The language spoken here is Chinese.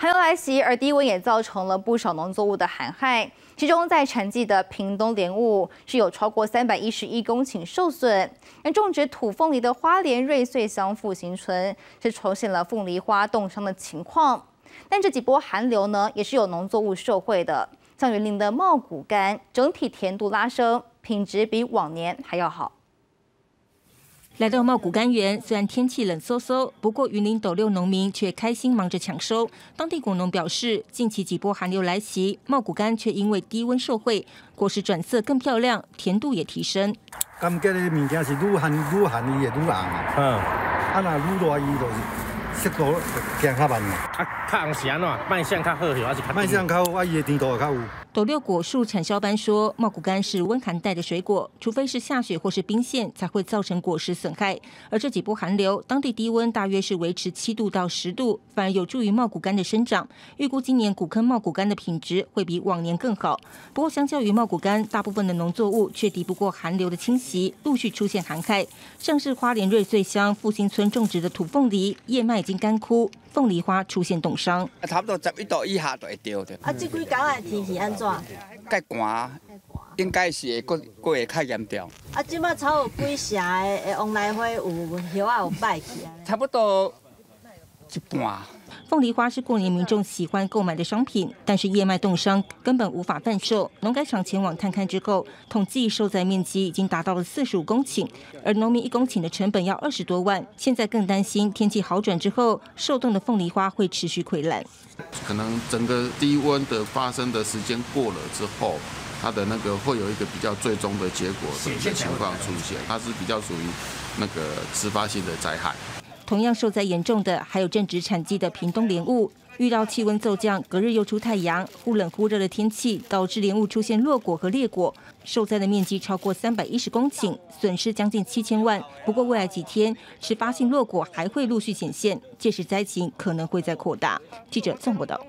寒流来袭，而低温也造成了不少农作物的寒害。其中，在产季的屏东莲雾是有超过三百一十一公顷受损。而种植土凤梨的花莲瑞穗乡复兴村是出现了凤梨花冻伤的情况。但这几波寒流呢，也是有农作物受惠的，像云林的茂谷柑，整体甜度拉升，品质比往年还要好。来到茂谷柑园，虽然天气冷飕飕，不过云林斗六农民却开心忙着抢收。当地果农表示，近期几波寒流来袭，茂谷柑却因为低温受惠，果实转色更漂亮，甜度也提升。的物件是愈寒愈寒伊会愈红啊，嗯，啊那愈热伊就是。色度行较慢啊，较红是安怎？卖相较好，还是卖相较好？啊，伊的甜度也较有。斗六果树产销班说，茂谷柑是温寒带的水果，除非是下雪或是冰线，才会造成果实损害。而这几波寒流，当地低温大约是维持七度到十度，反而有助于茂谷柑的生长。预估今年古坑茂谷柑的品质会比往年更好。不过，相较于茂谷柑，大部分的农作物却敌不过寒流的侵袭，陆续出现寒害。像是花莲瑞穗乡复兴村种植的土凤梨，叶脉已经干枯，凤梨花出现冻伤。差不多十一度以下就会掉的。啊，即几天的天气安怎？介寒，应该是会过过会较严重。啊，即摆草有几成的往来花有叶啊有败去啊？差不多一半。凤梨花是过年民众喜欢购买的商品，但是叶脉冻伤根本无法贩售。农改场前往探勘之后，统计受灾面积已经达到了四十五公顷，而农民一公顷的成本要二十多万。现在更担心天气好转之后，受冻的凤梨花会持续溃烂。可能整个低温的发生的时间过了之后，它的那个会有一个比较最终的结果的情况出现，它是比较属于那个自发性的灾害。同样受灾严重的还有正值产季的屏东莲雾，遇到气温骤降，隔日又出太阳，忽冷忽热的天气，导致莲雾出现落果和裂果，受灾的面积超过三百一十公顷，损失将近七千万。不过未来几天，迟发性落果还会陆续显现，届时灾情可能会再扩大。记者宋报道。